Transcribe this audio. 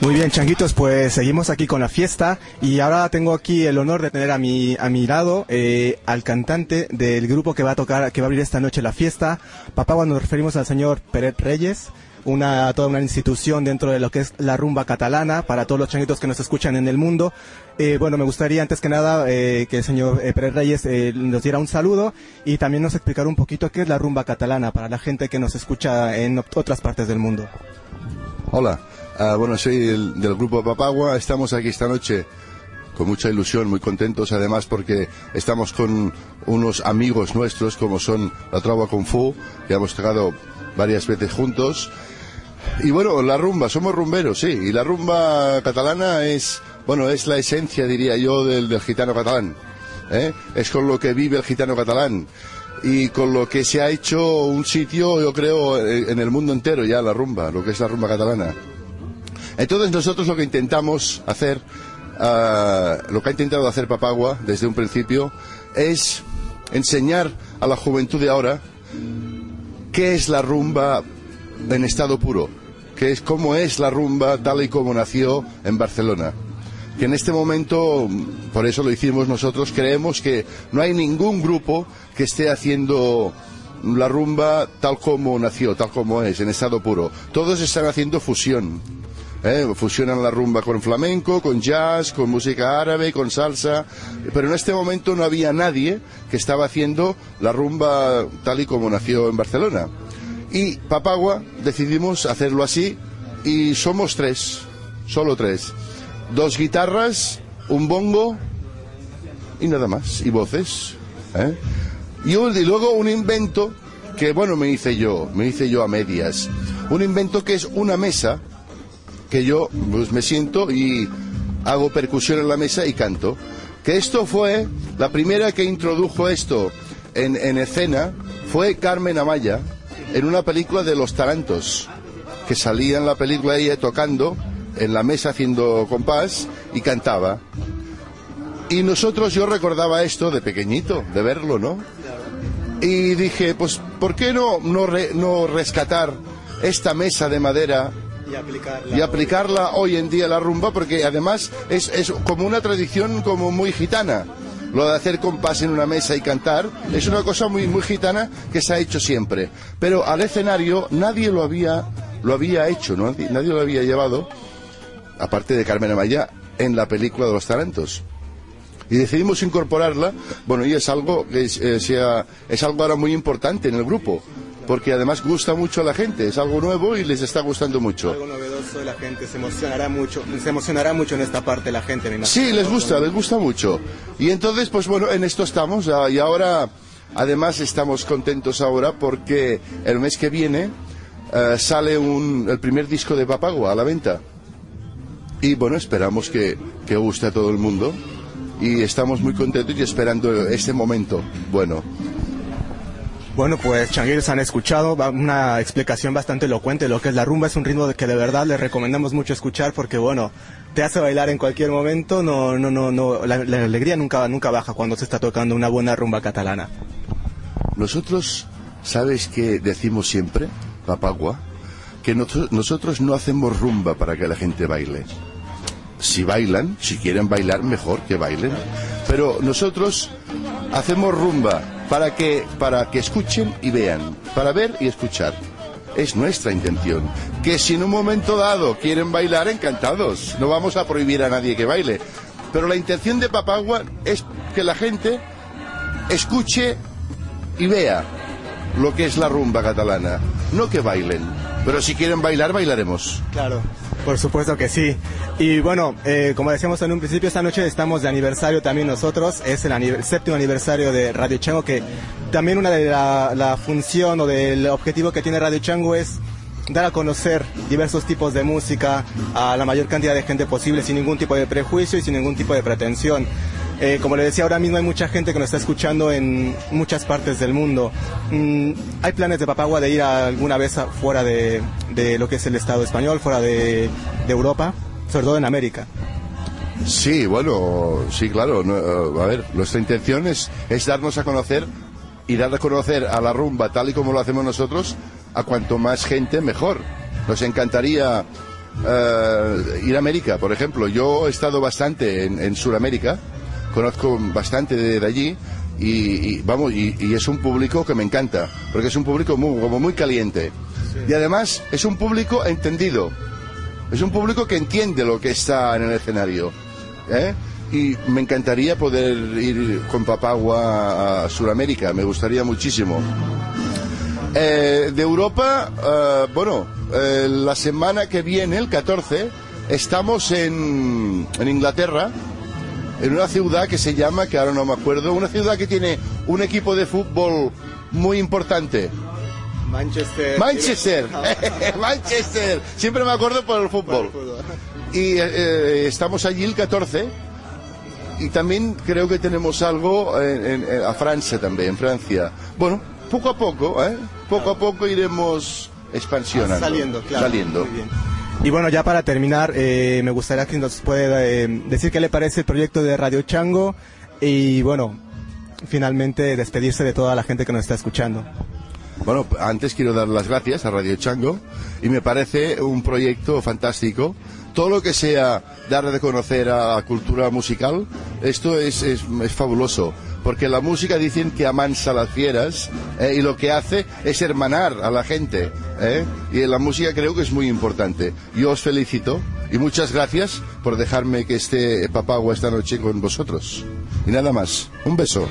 Muy bien, changuitos, pues seguimos aquí con la fiesta y ahora tengo aquí el honor de tener a mi, a mi lado eh, al cantante del grupo que va a tocar, que va a abrir esta noche la fiesta. Papá, cuando nos referimos al señor Peret Reyes, una, toda una institución dentro de lo que es la rumba catalana para todos los changuitos que nos escuchan en el mundo. Eh, bueno, me gustaría antes que nada eh, que el señor eh, Pérez Reyes eh, nos diera un saludo y también nos explicara un poquito qué es la rumba catalana para la gente que nos escucha en otras partes del mundo. Hola, ah, bueno, soy del, del grupo Papagua. Estamos aquí esta noche con mucha ilusión, muy contentos además porque estamos con unos amigos nuestros como son la Trova Kung Fu, que hemos tocado varias veces juntos. Y bueno, la rumba, somos rumberos, sí, y la rumba catalana es, bueno, es la esencia, diría yo, del, gitano catalán. ¿eh? Es con lo que vive el gitano catalán y con lo que se ha hecho un sitio, yo creo, en en el mundo entero ya, la rumba, lo que es la rumba catalana. Entonces nosotros lo que intentamos hacer, ah, lo que ha intentado hacer Papagua desde un principio, es enseñar a la juventud de ahora qué es la rumba en estado puro, qué es cómo es la rumba tal y como nació en Barcelona. Que en este momento, por eso lo hicimos nosotros, creemos que no hay ningún grupo que esté haciendo la rumba tal como nació, tal como es, en estado puro. Todos están haciendo fusión. ¿eh? Fusionan la rumba con flamenco, con jazz, con música árabe, con salsa. Pero en este momento no había nadie que estaba haciendo la rumba tal y como nació en Barcelona. Y Papagua decidimos hacerlo así y somos tres, solo tres. Dos guitarras, un bongo y nada más, y voces. ¿eh? Y, luego un invento que, bueno, me hice yo, me hice yo a medias. Un invento que es una mesa que yo pues, me siento y hago percusión en la mesa y canto. Que esto fue, la primera que introdujo esto en, en escena fue Carmen Amaya en una película de Los Tarantos, que salía en la película ella tocando en la mesa haciendo compás y cantaba. Y nosotros, yo recordaba esto de pequeñito, de verlo, ¿no? Y dije, pues, ¿por qué no, no, re- no rescatar esta mesa de madera Y aplicarla. y aplicarla hoy en día a la rumba? Porque además es, es como una tradición como muy gitana. Lo de hacer compás en una mesa y cantar es una cosa muy, muy gitana que se ha hecho siempre. Pero al escenario nadie lo había, lo había hecho, ¿no? nadie, lo había llevado, aparte de Carmen Amaya, en la película de los talentos y decidimos incorporarla, bueno, y es algo que es, eh, sea- es algo ahora muy importante en el grupo, porque además gusta mucho a la gente, es algo nuevo y les está gustando mucho. Algo novedoso, la gente se emocionará mucho, se emocionará mucho en esta parte la gente, me imagino. Sí, les gusta, les gusta mucho. Y entonces, pues bueno, en esto estamos, ah, y ahora, además estamos contentos ahora porque el mes que viene eh, sale un, el primer disco de Papagua a la venta. Y bueno, esperamos que, que guste a todo el mundo. Y estamos muy contentos y esperando este momento. Bueno, Bueno, pues changuitos han escuchado una explicación bastante elocuente de lo que es la rumba. Es un ritmo que de verdad les recomendamos mucho escuchar porque, bueno, te hace bailar en cualquier momento. No, no, no, no. La, alegría nunca, nunca baja cuando se está tocando una buena rumba catalana. Nosotros, ¿sabes qué decimos siempre, Papagua? Que noso- nosotros no hacemos rumba para que la gente baile. Si bailan, si quieren bailar, mejor que bailen. Pero nosotros hacemos rumba para que, para que escuchen y vean, para ver y escuchar. Es nuestra intención. Que si en un momento dado quieren bailar, encantados. No vamos a prohibir a nadie que baile. Pero la intención de Papagua es que la gente escuche y vea lo que es la rumba catalana. No que bailen, pero si quieren bailar, bailaremos. Claro, por supuesto que sí. Y bueno, eh, como decíamos en un principio, esta noche estamos de aniversario también nosotros. Es el séptimo aniversario de Radio Chango, que también una de la, la función o del objetivo que tiene Radio Chango es dar a conocer diversos tipos de música a la mayor cantidad de gente posible sin ningún tipo de prejuicio y sin ningún tipo de pretensión. Eh, como le decía, ahora mismo hay mucha gente que nos está escuchando en muchas partes del mundo. Mm, ¿Hay planes de Papagua de ir alguna vez fuera de, de lo que es el Estado español, fuera de, de Europa, sobre todo en América? Sí, bueno, sí, claro. no, eh, a ver, nuestra intención es, es darnos a conocer y dar a conocer a la rumba tal y como lo hacemos nosotros a cuanto más gente mejor. Nos encantaría eh, ir a América, por ejemplo. Yo he estado bastante en, en Sudamérica, conozco bastante de, de allí y, y, vamos y, y, es un público que me encanta, porque es un público muy, como muy caliente y además es un público entendido, es un público que entiende lo que está en el escenario. ¿eh? Y me encantaría poder ir con Papagua a Sudamérica, me gustaría muchísimo. Eh, de Europa, eh, bueno, eh, la semana que viene, el 14, estamos en, en, Inglaterra, en una ciudad que se llama, que ahora no me acuerdo, una ciudad que tiene un equipo de fútbol muy importante. Manchester. Manchester, Manchester. Siempre me acuerdo por el fútbol. Y eh, estamos allí el 14 y también creo que tenemos algo en, en, a Francia también, en Francia. Bueno, poco a poco, ¿eh? Poco a poco iremos expansionando. Saliendo, claro. Saliendo. Muy bien. Y bueno, ya para terminar, eh, me gustaría que nos pueda eh, decir qué le parece el proyecto de Radio Chango y bueno, finalmente despedirse de toda la gente que nos está escuchando. Bueno, antes quiero dar las gracias a Radio Chango y me parece un proyecto fantástico. Todo lo que sea dar de conocer a la cultura musical, esto es, es, fabuloso. Porque la música dicen que amansa las fieras eh, y lo que hace es hermanar a la gente. Eh, y la música creo que es muy importante. Yo os felicito y muchas gracias por dejarme que esté Papagua esta noche con vosotros. Y nada más. Un beso.